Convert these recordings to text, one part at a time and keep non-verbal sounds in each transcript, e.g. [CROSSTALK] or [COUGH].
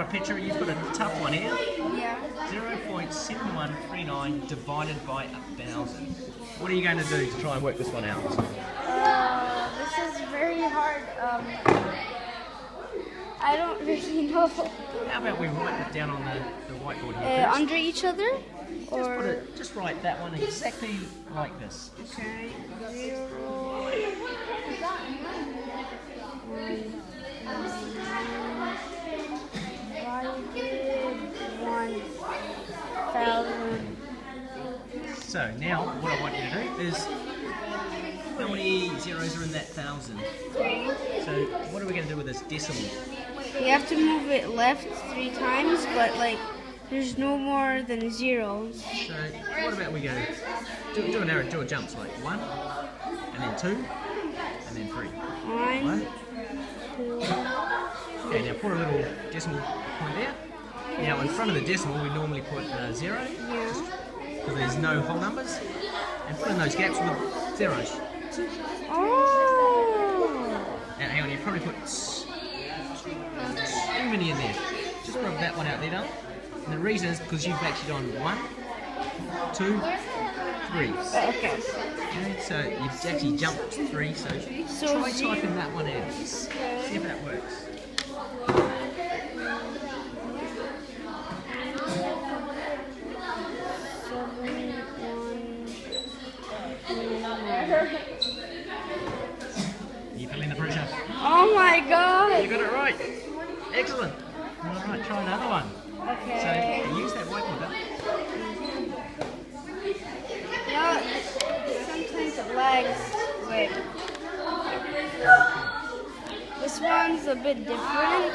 Alright, Petra, you've got a tough one here. Yeah. 0.7139 divided by a thousand. What are you going to do to try and work this one out? Uh, this is very hard. Um, I don't [LAUGHS] really know. How about we write it down on the, the whiteboard here Uh, under each other? Just, put Or. it, just write that one exactly like this. Okay. So now what I want you to do is how many zeros are in that thousand? So what are we going to do with this decimal? You have to move it left three times, but like there's no more than zeros. So what about we go do, do an arrow, do a jumps like one, and then two, and then three. One, One. two, Okay, now put a little decimal point there. Now in front of the decimal we normally put uh, zero yeah. Because there's no whole numbers, and fill in those gaps with zeros. Oh. And hang on, you probably put too many in there. Just rub that one out there, done. And the reason is because you've actually done one, two, three. Okay. Okay, so you've actually jumped three, so, So try typing that one out. See if that works. You feeling the pressure? Oh my god! You got it right. Excellent. All right, try another one. Okay. So use that whiteboard. No, sometimes it lags. Wait. This one's a bit different.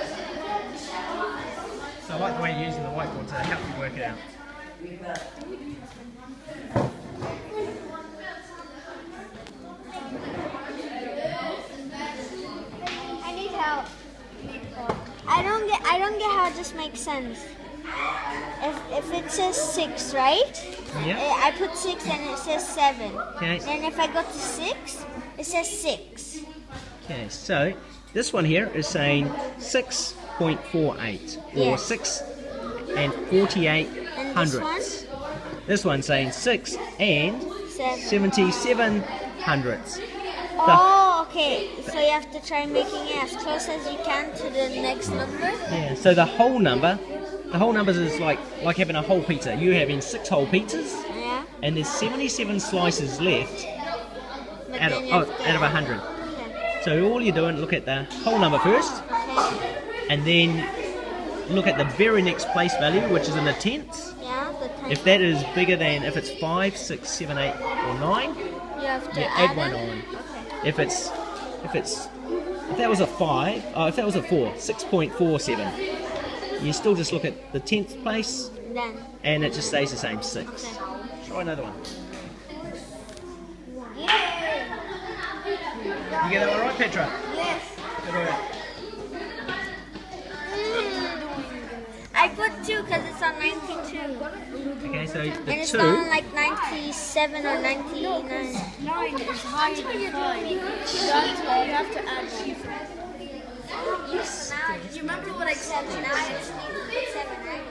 So I like the way you're using the whiteboard to help you work it out. I need help. I don't get. I don't get how this makes sense. If if it says six, right? Yeah. Uh, I put six and it says seven. Okay. And if I go to six, it says six. Okay, so this one here is saying 6.48 or Yes. 6 and 48 And this hundredths. This one's saying 6 and Seven. 77 hundredths. Oh, okay. So you have to try making it as close as you can to the next number. Yeah, so the whole number, the whole numbers is like like having a whole pizza. You're having six whole pizzas Yeah. and there's 77 slices left But out of, oh, out of 100. Okay. So all you're doing, look at the whole number first Okay. and then look at the very next place value, which is in the tenths. Yeah. The. If that is bigger than, if it's 5, 6, 7, 8, or 9, you have to add, add one on. Okay. If it's, if it's, if that was a 5, oh, if that was a 4, 6.47, you still just look at the 10th place and it just stays the same, 6. Okay. Try another one. You get that one right, Petra? Yes. Good work. I put two because it's on 92. Okay, so the And it's 2, not on like 97 or 99. Nine is higher than five. You have to, you have to add one. You remember what I said? Now I just need to put seven right?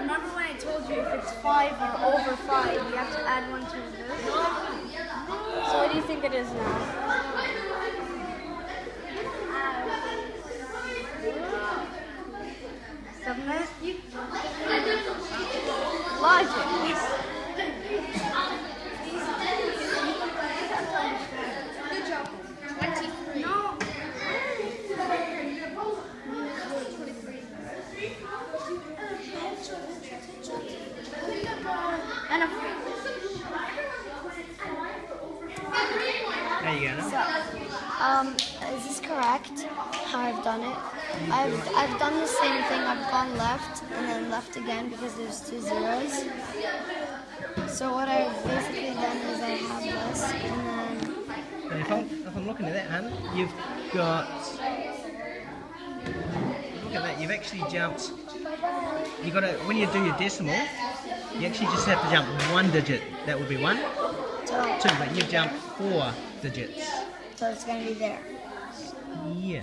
Remember when I told you if it's five or over five, you have to add one to the this? So what do you think it is now? Submit? Logic. No. And a there you go. now. Um, is this correct? How I've done it? I've I've done the same thing. I've gone left and then left again because there's two zeros. So what I've basically done is I have this and then And if I'm, if I'm looking at that, hun, you've got. Look at that, you've actually jumped. You got to, when you do your decimal, you actually just have to jump one digit. That would be one, so, two, but you've jumped four digits. so it's gonna be there. Yeah.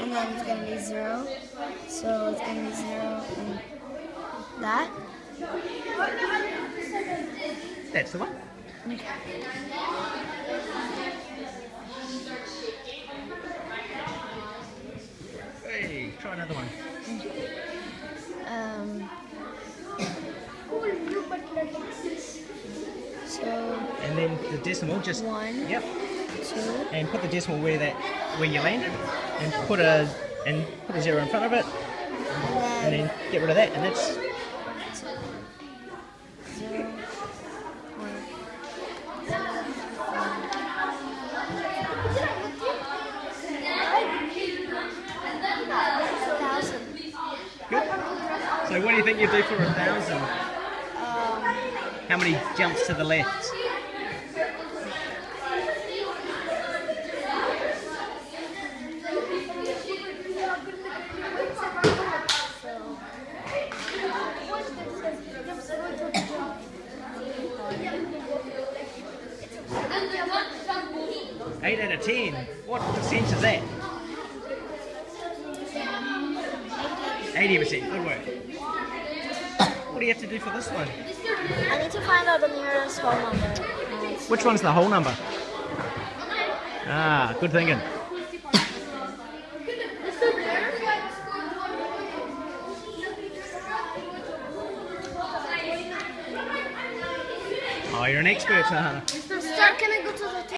and then it's gonna be zero. So it's gonna be zero and that. That's the one. Hey, try another one. And then the decimal, just one, yep, two, and put the decimal where that where you landed, and put a and put a zero in front of it, and then get rid of that, and that's zero, one. Thousand. good. So what do you think you'd do for a thousand? Um, How many jumps to the left? Eight out of ten. What percent is that? Eighty percent. Good work. What do you have to do for this one? I need to find out the nearest whole number. Which one's the whole number? Ah, good thinking. Oh, you're an expert, Sahana.